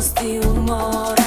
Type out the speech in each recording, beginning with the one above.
Deus de humor.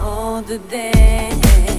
all the day